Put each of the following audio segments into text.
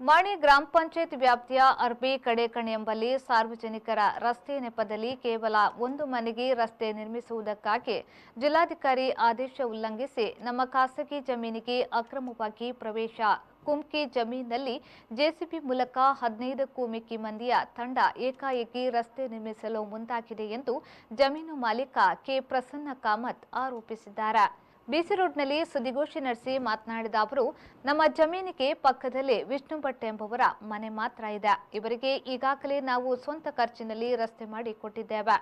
ಮಾಣಿ ಗ್ರಾಮ ಪಂಚಾಯತ್ ವ್ಯಾಪ್ತಿಯ ಅರ್ಬಿ ಕಡೇಕಣ್ ಎಂಬಲ್ಲಿ ಸಾರ್ವಜನಿಕರ ರಸ್ತೆ ನೆಪದಲ್ಲಿ ಕೇವಲ ಒಂದು ಮನೆಗೆ ರಸ್ತೆ ನಿರ್ಮಿಸುವುದಕ್ಕಾಗಿ ಜಿಲ್ಲಾಧಿಕಾರಿ ಆದೇಶ ಉಲ್ಲಂಘಿಸಿ ನಮ್ಮ ಖಾಸಗಿ ಜಮೀನಿಗೆ ಅಕ್ರಮವಾಗಿ ಪ್ರವೇಶ. ಕುಮ್ಕಿ ಜಮೀನಿನಲ್ಲಿ ಜೆಸಿಬಿ ಮೂಲಕ ಹದಿನೈದಕ್ಕೂ ಮಿಕ್ಕಿ ಮಂದಿಯ ತಂಡ ಏಕಾಏಕಿ ರಸ್ತೆ ನಿರ್ಮಿಸಲು ಮುಂದಾಗಿದೆ ಎಂದು ಜಮೀನು ಮಾಲೀಕ ಕೆ ಪ್ರಸನ್ನ ಕಾಮತ್ ಆರೋಪಿಸಿದ್ದಾರೆ. ಬಿಸಿ ರೋಡ್ನಲ್ಲಿ ಸುದ್ದಿಗೋಷ್ಠಿ ನಡೆಸಿ ಮಾತನಾಡಿದ ಅವರು, ನಮ್ಮ ಜಮೀನಿಗೆ ಪಕ್ಕದಲ್ಲಿ ವಿಷ್ಣು ಭಟ್ ಎಂಬುವರ ಮನೆ ಮಾತ್ರ ಇದೆ. ಇವರಿಗೆ ಈಗಾಗಲೇ ನಾವು ಸ್ವಂತ ಖರ್ಚಿನಲ್ಲಿ ರಸ್ತೆ ಮಾಡಿ ಕೊಟ್ಟಿದ್ದೇವೆ.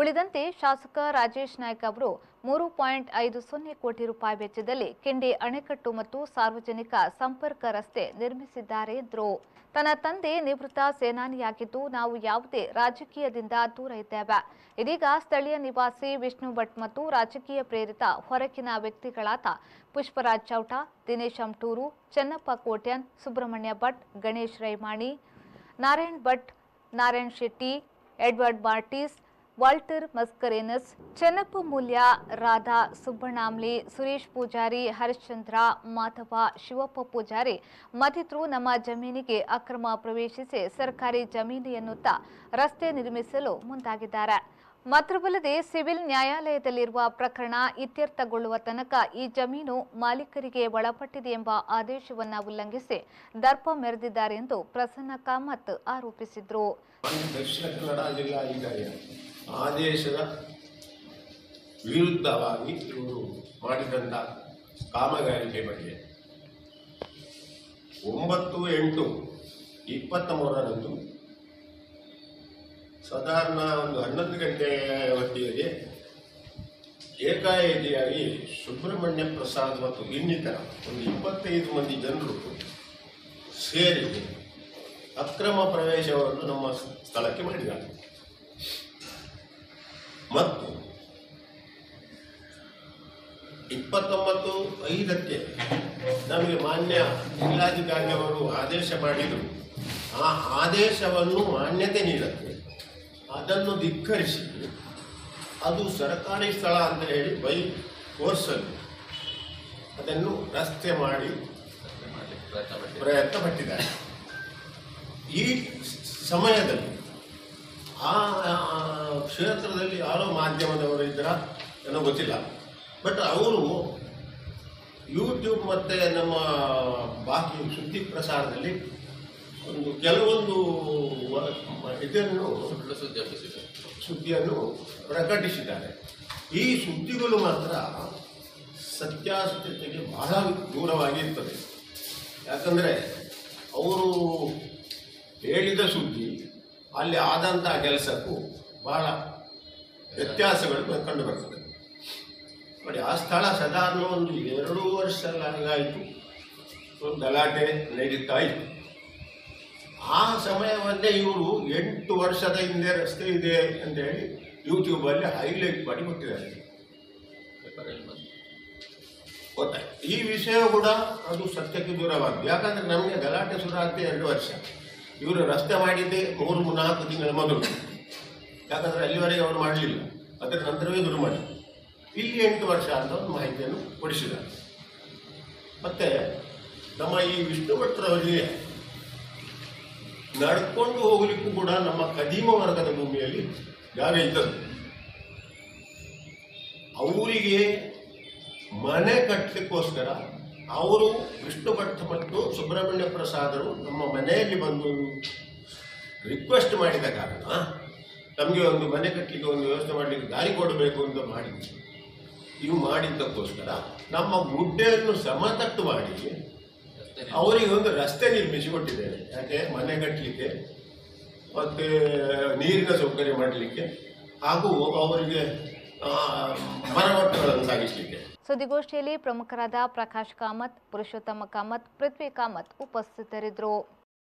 ಉಳಿದಂತೆ ಶಾಸಕ ರಾಜೇಶ್ ನಾಯ್ಕ ಅವರು ಮೂರು ಪಾಯಿಂಟ್ ಐದು ಸೊನ್ನೆ ಕೋಟಿ ರೂಪಾಯಿ ವೆಚ್ಚದಲ್ಲಿ ಕಿಂಡಿ ಅಣೆಕಟ್ಟು ಮತ್ತು ಸಾರ್ವಜನಿಕ ಸಂಪರ್ಕ ರಸ್ತೆ ನಿರ್ಮಿಸಿದ್ದಾರೆ ಎಂದರು. ತನ್ನ ತಂದೆ ನಿವೃತ್ತ ಸೇನಾನಿಯಾಗಿದ್ದು, ನಾವು ಯಾವುದೇ ರಾಜಕೀಯದಿಂದ ದೂರ ಇದ್ದೇವೆ. ಇದೀಗ ಸ್ಥಳೀಯ ನಿವಾಸಿ ವಿಷ್ಣು ಭಟ್ ಮತ್ತು ರಾಜಕೀಯ ಪ್ರೇರಿತ ಹೊರಗಿನ ವ್ಯಕ್ತಿಗಳಾದ Pushparaj Chouta, Dinesh Amturu Chennappa Kotian, Subrahmanya Bhat, Ganesh Raimani, Narayan Bhat, Narayan Shetty, Edward Martis Walter Mascarenhas, Chennappa Mulya, Radha Subbannamli, Suresh Poojary, Harishchandra, Madhava, Shivappa Poojary ಮತ್ತಿತರು ನಮ್ಮ ಜಮೀನಿಗೆ ಅಕ್ರಮ ಪ್ರವೇಶಿಸಿ ಸರ್ಕಾರಿ ಜಮೀನು ಎನ್ನುತ್ತಾ ರಸ್ತೆ ನಿರ್ಮಿಸಲು ಮುಂದಾಗಿದ್ದಾರೆ. ಮಾತ್ರವಲ್ಲದೆ ಸಿವಿಲ್ ನ್ಯಾಯಾಲಯದಲ್ಲಿರುವ ಪ್ರಕರಣ ಇತ್ಯರ್ಥಗೊಳ್ಳುವ ತನಕ ಈ ಜಮೀನು ಮಾಲೀಕರಿಗೆ ಒಳಪಟ್ಟಿದೆ ಎಂಬ ಆದೇಶವನ್ನು ಉಲ್ಲಂಘಿಸಿ ದರ್ಪ ಮೆರೆದಿದ್ದಾರೆ ಎಂದು ಪ್ರಸನ್ನ ಕಾಮತ್ ಆರೋಪಿಸಿದ್ರು. ದಕ್ಷಿಣ ಕನ್ನಡ ಜಿಲ್ಲಾಧಿಕಾರಿಯ ಆದೇಶದ ವಿರುದ್ಧವಾಗಿ ಇವರು ಮಾಡಿದಂಥ ಕಾಮಗಾರಿಕೆ ಬಗ್ಗೆ ಒಂಬತ್ತು ಎಂಟು ಇಪ್ಪತ್ತ ಮೂರರಂದು ಸಾಧಾರಣ ಒಂದು ಹನ್ನೊಂದು ಗಂಟೆ ಹೊತ್ತಿಗೆ ಏಕಾಏಕಿಯಾಗಿ ಸುಬ್ರಹ್ಮಣ್ಯ ಪ್ರಸಾದ್ ಮತ್ತು ಇನ್ನಿತರ ಒಂದು ಇಪ್ಪತ್ತೈದು ಮಂದಿ ಜನರು ಸೇರಿ ಅಕ್ರಮ ಪ್ರವೇಶವನ್ನು ನಮ್ಮ ಸ್ಥಳಕ್ಕೆ ಮಾಡಿದ್ದಾರೆ. ಮತ್ತು ಇಪ್ಪತ್ತೊಂಬತ್ತು ಐದಕ್ಕೆ ನಮಗೆ ಮಾನ್ಯ ಜಿಲ್ಲಾಧಿಕಾರಿಯವರು ಆದೇಶ ಮಾಡಿದರು. ಆ ಆದೇಶವನ್ನು ಮಾನ್ಯತೆ ನೀಡಕ್ಕೆ ಅದನ್ನು ಧಿಕ್ಕರಿಸಿ. ಅದು ಸರ್ಕಾರಿ ಸ್ಥಳ ಅಂತ ಹೇಳಿ ಬೈ ಕೋರ್ಸಲ್ಲಿ ಅದನ್ನು ರಸ್ತೆ ಮಾಡಿ ಪ್ರಯತ್ನ ಪಟ್ಟಿದ್ದಾರೆ ಈ ಸಮಯದಲ್ಲಿ ಆ ಕ್ಷೇತ್ರದಲ್ಲಿ ಯಾರೋ ಮಾಧ್ಯಮದವರು ಇದ್ರ ಏನೋ ಗೊತ್ತಿಲ್ಲ. ಬಟ್ ಅವರು ಯೂಟ್ಯೂಬ್ ಮತ್ತು ನಮ್ಮ ಬಾಕಿ ಸುದ್ದಿ ಪ್ರಸಾರದಲ್ಲಿ ಒಂದು ಕೆಲವೊಂದು ಇದನ್ನು ಸುದ್ದಿಯನ್ನು ಪ್ರಕಟಿಸಿದ್ದಾರೆ. ಈ ಸುದ್ದಿಗಳು ಮಾತ್ರ ಸತ್ಯಾಸತ್ಯತೆಗೆ ಬಹಳ ದೂರವಾಗಿರ್ತದೆ. ಯಾಕಂದರೆ ಅವರು ಹೇಳಿದ ಸುದ್ದಿ ಅಲ್ಲಿ ಆದಂತಹ ಕೆಲಸಕ್ಕೂ ಬಹಳ ವ್ಯತ್ಯಾಸಗಳು ಕಂಡು ಬರ್ತದೆ. ನೋಡಿ ಆ ಸ್ಥಳ ಸಾಧಾರಣ ಒಂದು ಎರಡು ವರ್ಷ ಆಯಿತು ಒಂದು ಗಲಾಟೆ ನಡೀತಾ ಇತ್ತು. ಆ ಸಮಯವನ್ನೇ ಇವರು ಎಂಟು ವರ್ಷದ ಹಿಂದೆ ರಸ್ತೆ ಇದೆ ಅಂತ ಹೇಳಿ ಯೂಟ್ಯೂಬಲ್ಲಿ ಹೈಲೈಟ್ ಮಾಡಿ ಕೊಟ್ಟಿದ್ದಾರೆ. ಈ ವಿಷಯ ಕೂಡ ಅದು ಸತ್ಯಕ್ಕೆ ದೂರವಾಗಿದೆ. ಯಾಕಂದ್ರೆ ನಮಗೆ ಗಲಾಟೆ ಶುರು ಆಗ್ತದೆ ಎರಡು ವರ್ಷ. ಇವರು ರಸ್ತೆ ಮಾಡಿದ್ದೆ ಮೂರು ನಾಲ್ಕು ತಿಂಗಳ ಮೊದಲು. ಯಾಕಂದ್ರೆ ಅಲ್ಲಿವರೆಗೆ ಅವರು ಮಾಡಲಿಲ್ಲ. ಅದರ ನಂತರವೇ ಶುರು ಮಾಡಿ ಇಲ್ಲಿ ಎಂಟು ವರ್ಷ ಅಂತ ಒಂದು ಮಾಹಿತಿಯನ್ನು ಕೊಡಿಸಿದ್ದಾರೆ. ಮತ್ತೆ ನಮ್ಮ ಈ ವಿಷ್ಣು ಭಟ್ರವರಿಗೆ ನಡ್ಕೊಂಡು ಹೋಗಲಿಕ್ಕೂ ಕೂಡ ನಮ್ಮ ಕದೀಮ ವರ್ಗದ ಭೂಮಿಯಲ್ಲಿ ಜಾಗ ಇದ್ದರು ಅವರಿಗೆ ಮನೆ ಕಟ್ಟಲಿಕ್ಕೋಸ್ಕರ ಅವರು ವಿಷ್ಣು ಭಟ್ ಮತ್ತು ಸುಬ್ರಹ್ಮಣ್ಯ ಪ್ರಸಾದರು ನಮ್ಮ ಮನೆಯಲ್ಲಿ ಬಂದು ರಿಕ್ವೆಸ್ಟ್ ಮಾಡಿದ ಕಾರಣ ನಮಗೆ ಒಂದು ಮನೆ ಕಟ್ಟಲಿಕ್ಕೆ ಒಂದು ವ್ಯವಸ್ಥೆ ಮಾಡಲಿಕ್ಕೆ ದಾರಿ ಕೊಡಬೇಕು ಅಂತ ಮಾಡಿದ್ವಿ. ಇವು ಮಾಡಿದ್ದಕ್ಕೋಸ್ಕರ ನಮ್ಮ ಗುಡ್ಡೆಯನ್ನು ಸಮತಟ್ಟು ಮಾಡಿ ಅವರಿಗೆ ಒಂದು ರಸ್ತೆ ನಿರ್ಮಿಸಿ ಕೊಟ್ಟಿದ್ದೇವೆ ಯಾಕೆ? ಮನೆ ಕಟ್ಟಲಿಕ್ಕೆ ಮತ್ತೆ ನೀರಿನ ಸೌಕರ್ಯ ಮಾಡಲಿಕ್ಕೆ ಹಾಗೂ ಅವರಿಗೆ ಮರಮಟ್ಟುಗಳನ್ನು ಸಾಗಿಸಲಿಕ್ಕೆ. ಸುದ್ದಿಗೋಷ್ಠಿಯಲ್ಲಿ ಪ್ರಮುಖರಾದ ಪ್ರಕಾಶ್ ಕಾಮತ್ ಪುರುಷೋತ್ತಮ ಕಾಮತ್ ಪೃಥ್ವಿ ಕಾಮತ್ ಉಪಸ್ಥಿತರಿದ್ದರು.